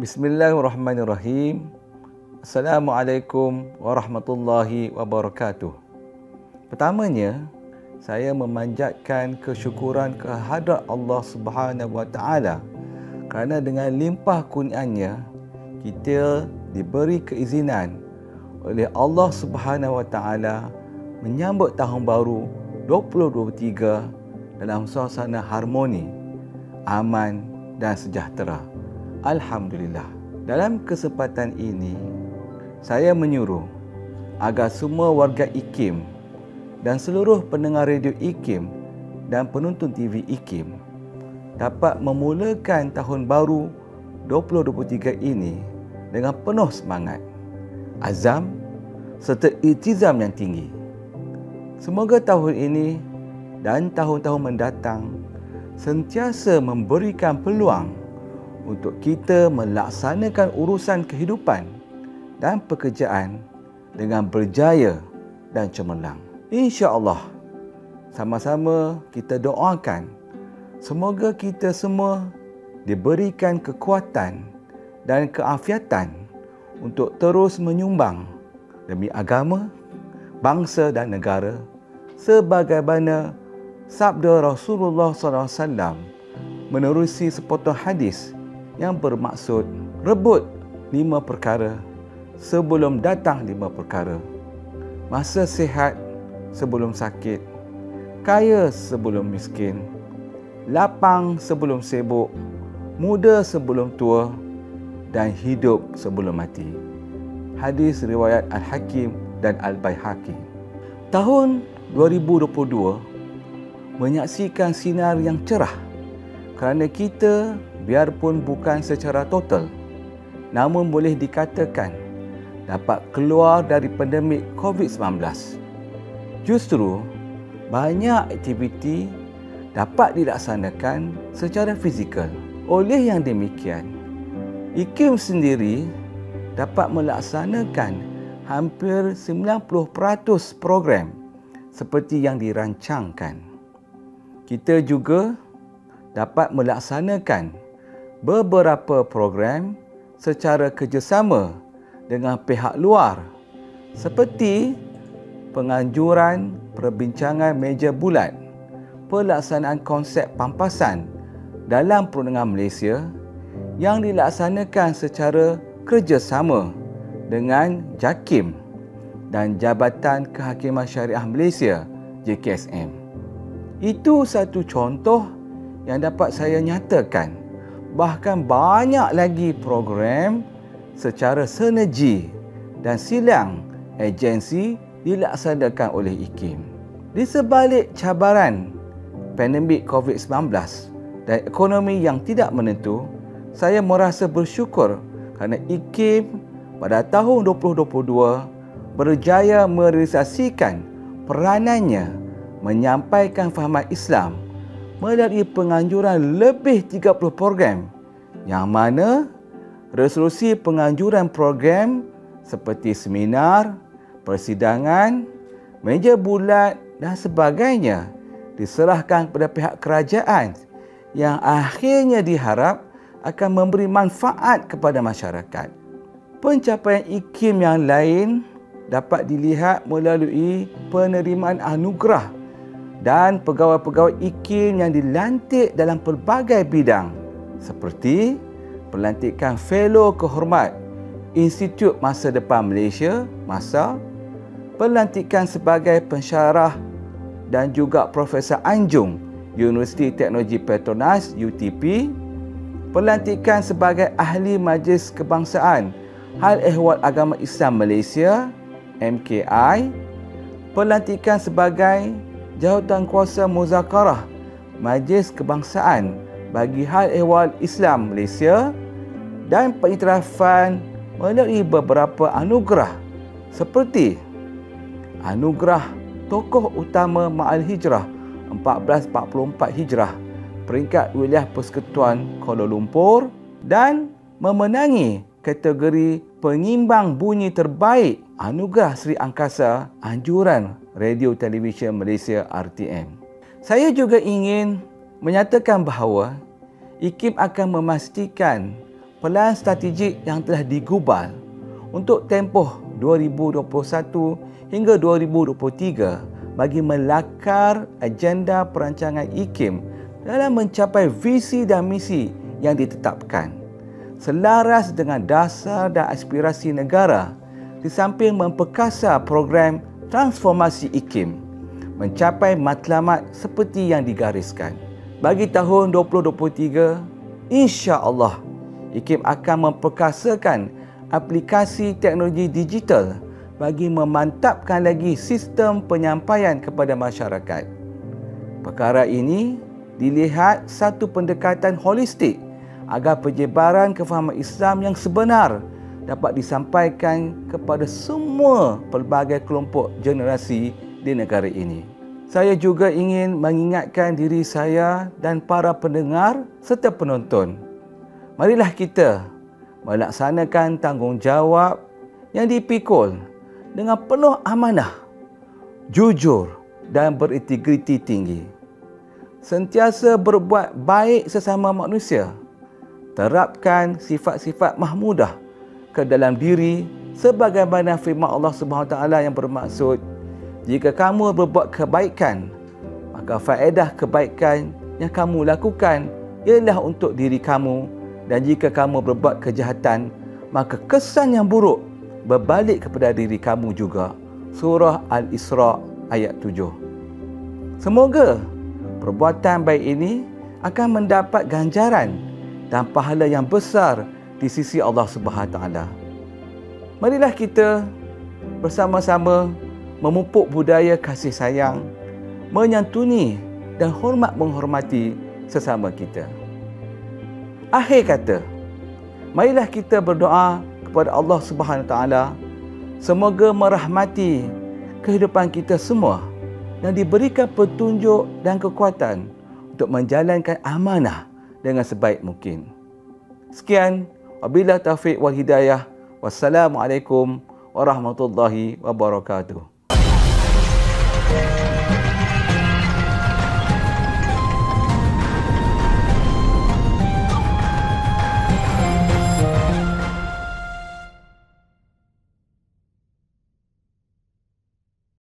Bismillahirrahmanirrahim. Assalamualaikum warahmatullahi wabarakatuh. Pertamanya, saya memanjatkan kesyukuran kehadrat Allah Subhanahu wa taala kerana dengan limpah kurniannya kita diberi keizinan oleh Allah Subhanahu wa taala menyambut tahun baru 2023 dalam suasana harmoni, aman dan sejahtera. Alhamdulillah. Dalam kesempatan ini, saya menyuruh agar semua warga IKIM dan seluruh pendengar radio IKIM dan penonton TV IKIM dapat memulakan tahun baru 2023 ini dengan penuh semangat, azam serta itizam yang tinggi. Semoga tahun ini dan tahun-tahun mendatang sentiasa memberikan peluang untuk kita melaksanakan urusan kehidupan dan pekerjaan dengan berjaya dan cemerlang. Insya-Allah sama-sama kita doakan semoga kita semua diberikan kekuatan dan keafiatan untuk terus menyumbang demi agama, bangsa dan negara sebagaimana sabda Rasulullah SAW menerusi sepotong hadis yang bermaksud rebut lima perkara sebelum datang lima perkara. Masa sihat sebelum sakit, kaya sebelum miskin, lapang sebelum sibuk, muda sebelum tua dan hidup sebelum mati. Hadis riwayat Al-Hakim dan Al-Baihaqi. Tahun 2022 menyaksikan sinar yang cerah kerana kita biarpun bukan secara total namun boleh dikatakan dapat keluar dari pandemik COVID-19. Justru banyak aktiviti dapat dilaksanakan secara fizikal. Oleh yang demikian, IKIM sendiri dapat melaksanakan hampir 90% program seperti yang dirancangkan. Kita juga dapat melaksanakan beberapa program secara kerjasama dengan pihak luar seperti penganjuran perbincangan meja bulat, pelaksanaan konsep pampasan dalam perundangan Malaysia yang dilaksanakan secara kerjasama dengan JAKIM dan Jabatan Kehakiman Syariah Malaysia JKSM. Itu satu contoh yang dapat saya nyatakan bahkan banyak lagi program secara sinergi dan silang agensi dilaksanakan oleh IKIM. Di sebalik cabaran pandemik COVID-19 dan ekonomi yang tidak menentu, saya merasa bersyukur kerana IKIM pada tahun 2022 berjaya merealisasikan peranannya menyampaikan fahaman Islam melalui penganjuran lebih 30 program yang mana resolusi penganjuran program seperti seminar, persidangan, meja bulat dan sebagainya diserahkan kepada pihak kerajaan yang akhirnya diharap akan memberi manfaat kepada masyarakat. Pencapaian IKIM yang lain dapat dilihat melalui penerimaan anugerah dan pegawai-pegawai IKIM yang dilantik dalam pelbagai bidang seperti pelantikan Fellow Kehormat Institut Masa Depan Malaysia (MASA), pelantikan sebagai pensyarah dan juga Profesor Anjung Universiti Teknologi Petronas UTP, pelantikan sebagai Ahli Majlis Kebangsaan Hal Ehwal Agama Islam Malaysia MKI, pelantikan sebagai jawatan kuasa muzakarah Majlis Kebangsaan bagi Hal Ehwal Islam Malaysia dan pengiktirafan melalui beberapa anugerah seperti Anugerah Tokoh Utama Ma'al Hijrah 1444 Hijrah peringkat wilayah Persekutuan Kuala Lumpur dan memenangi kategori pengimbang bunyi terbaik Anugerah Sri Angkasa Anjuran Radio Televisyen Malaysia RTM. Saya juga ingin menyatakan bahawa IKIM akan memastikan pelan strategik yang telah digubal untuk tempoh 2021 hingga 2023 bagi melakar agenda perancangan IKIM dalam mencapai visi dan misi yang ditetapkan. Selaras dengan dasar dan aspirasi negara di samping memperkasa program transformasi IKIM mencapai matlamat seperti yang digariskan. Bagi tahun 2023, insya-Allah IKIM akan memperkasakan aplikasi teknologi digital bagi memantapkan lagi sistem penyampaian kepada masyarakat. Perkara ini dilihat satu pendekatan holistik agar penyebaran kefahaman Islam yang sebenar dapat disampaikan kepada semua pelbagai kelompok generasi di negara ini. Saya juga ingin mengingatkan diri saya dan para pendengar serta penonton. Marilah kita melaksanakan tanggungjawab yang dipikul dengan penuh amanah, jujur dan berintegriti tinggi. Sentiasa berbuat baik sesama manusia. Terapkan sifat-sifat mahmudah ke dalam diri sebagaimana firman Allah Subhanahu taala yang bermaksud jika kamu berbuat kebaikan maka faedah kebaikan yang kamu lakukan ialah untuk diri kamu dan jika kamu berbuat kejahatan maka kesan yang buruk berbalik kepada diri kamu juga. Surah Al-Isra ayat 7. Semoga perbuatan baik ini akan mendapat ganjaran dan pahala yang besar di sisi Allah Subhanahu taala. Marilah kita bersama-sama memupuk budaya kasih sayang, menyantuni dan hormat menghormati sesama kita. Akhir kata, marilah kita berdoa kepada Allah Subhanahu taala semoga merahmati kehidupan kita semua dan diberikan petunjuk dan kekuatan untuk menjalankan amanah dengan sebaik mungkin. Sekian, wabillahi taufik wal hidayah. Wassalamualaikum warahmatullahi wabarakatuh.